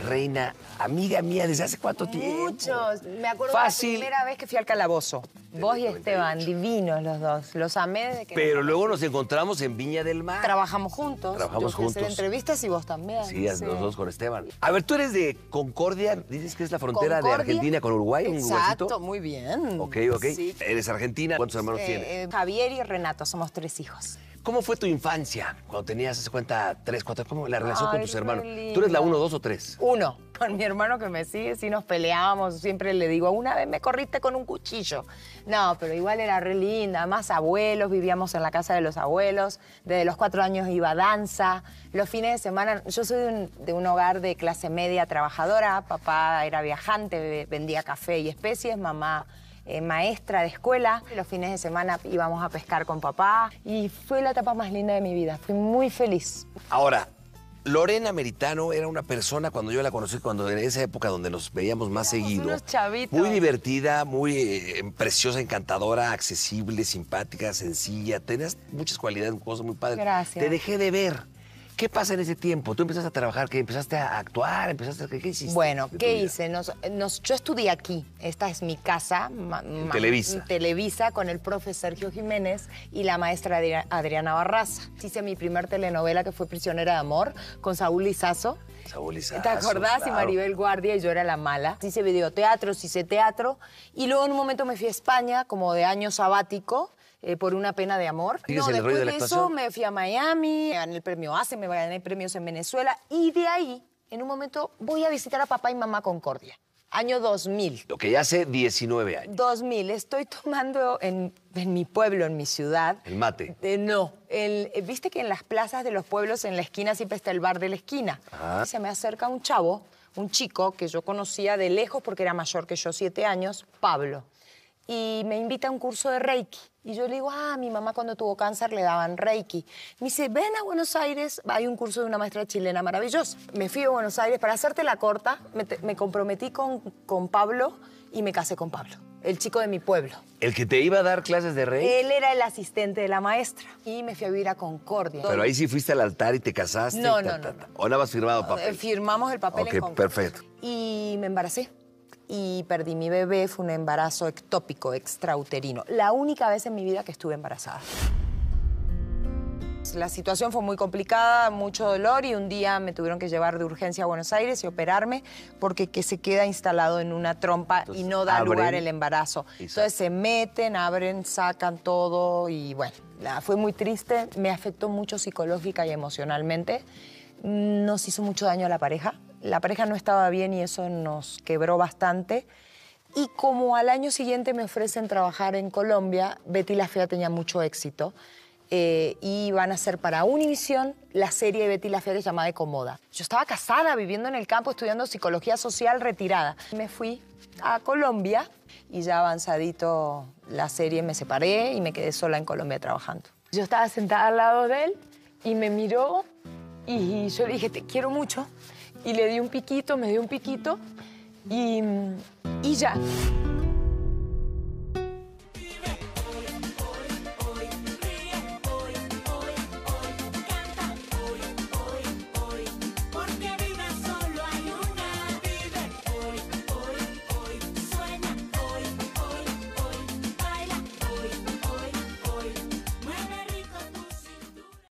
reina, amiga mía desde hace cuánto tiempo. Muchos. Me acuerdo Fácil. la primera vez que fui al calabozo. Vos y Esteban, divinos los dos. Los amé desde que Pero luego nos encontramos en Viña del Mar. trabajamos juntos. Trabajamos Yo fui a hacer juntos. entrevistas y vos también. Sí, los dos con Esteban. A ver, tú eres de Concordia, dices que es la frontera de. Argentina con Uruguay, un Exacto, muy bien. Ok, ok. Sí. Eres argentina. ¿Cuántos hermanos Eh, tienes? eh, Javier y Renato, somos tres hijos. ¿Cómo fue tu infancia cuando tenías, se cuenta, tres, cuatro? ¿Cómo la relación con tus hermanos? linda. ¿Tú eres la uno, dos o tres? Uno, con mi hermano que me sigue, sí nos peleábamos, siempre le digo, una vez me corriste con un cuchillo. No, pero igual era re linda, más abuelos, vivíamos en la casa de los abuelos, desde los cuatro años iba a danza, los fines de semana, yo soy de un, de un hogar de clase media trabajadora, papá era viajante, vendía café y especies, mamá eh, maestra de escuela. Los fines de semana íbamos a pescar con papá y fue la etapa más linda de mi vida. Fui muy feliz. Ahora, Lorena Meritano era una persona cuando yo la conocí, cuando en esa época donde nos veíamos más seguido. unos chavitos. Muy divertida, muy eh, preciosa, encantadora, accesible, simpática, sencilla. Tenías muchas cualidades, cosas muy padres. Gracias. Te dejé de ver. ¿Qué pasa en ese tiempo? ¿Tú empezaste a trabajar? ¿Qué? ¿Empezaste a actuar? ¿Empezaste a... ¿Qué, hiciste? Bueno, ¿qué hice? Nos- nos- yo estudié aquí. Esta es mi casa. ma- ma- Televisa. Televisa con el profe Sergio Jiménez y la maestra Adri- Adriana Barraza. Hice mi primer telenovela que fue Prisionera de Amor con Saúl Lizazo. Saúl Lizazo, ¿Te acordás? Y. Maribel Guardia y yo era la mala. Hice videoteatro, hice teatro. Y luego en un momento me fui a España como de año sabático. Eh, por una pena de amor. ¿Sigues No, después de eso me fui a Miami, gané el premio ACE, me gané premios en Venezuela. Y de ahí, en un momento, voy a visitar a papá y mamá Concordia. Año 2000. Lo que ya hace 19 años. 2000, estoy tomando en, en mi pueblo, en mi ciudad. El mate. Eh, no, el- eh, viste que en las plazas de los pueblos, en la esquina, siempre está el bar de la esquina. Ajá. Se me acerca un chavo, un chico que yo conocía de lejos porque era mayor que yo, siete años, Pablo. Y me invita a un curso de Reiki. Y yo le digo, ah, mi mamá cuando tuvo cáncer le daban Reiki. Me dice, ven a Buenos Aires, hay un curso de una maestra chilena maravillosa. Me fui a Buenos Aires, para hacerte la corta, me, te- me comprometí con, con Pablo y me casé con Pablo, el chico de mi pueblo. El que te iba a dar clases de rey. Él era el asistente de la maestra y me fui a vivir a Concordia. Pero ahí sí fuiste al altar y te casaste. No, y ta, no, ta, no, ta. ¿O nada más firmado Eh, papel? Firmamos el papel Ok, en perfecto. Y me embaracé. Y perdí mi bebé, fue un embarazo ectópico, extrauterino. La única vez en mi vida que estuve embarazada. La situación fue muy complicada, mucho dolor y un día me tuvieron que llevar de urgencia a Buenos Aires y operarme porque que se queda instalado en una trompa y no da abren lugar el embarazo. Entonces se meten, abren, sacan todo y bueno, fue muy triste, me afectó mucho psicológica y emocionalmente. Nos hizo mucho daño a la pareja. La pareja no estaba bien y eso nos quebró bastante. Y como al año siguiente me ofrecen trabajar en Colombia, Betty la Fea tenía mucho éxito. eh, y van a hacer para Univisión la serie de Betty la Fea que se llamaba De Comoda. Yo estaba casada, viviendo en el campo, estudiando psicología social, retirada. Me fui a Colombia y ya avanzadito la serie me separé y me quedé sola en Colombia trabajando. Yo estaba sentada al lado de él y me miró y yo le dije, te quiero mucho. Y le di un piquito, me dio un piquito y, y ya.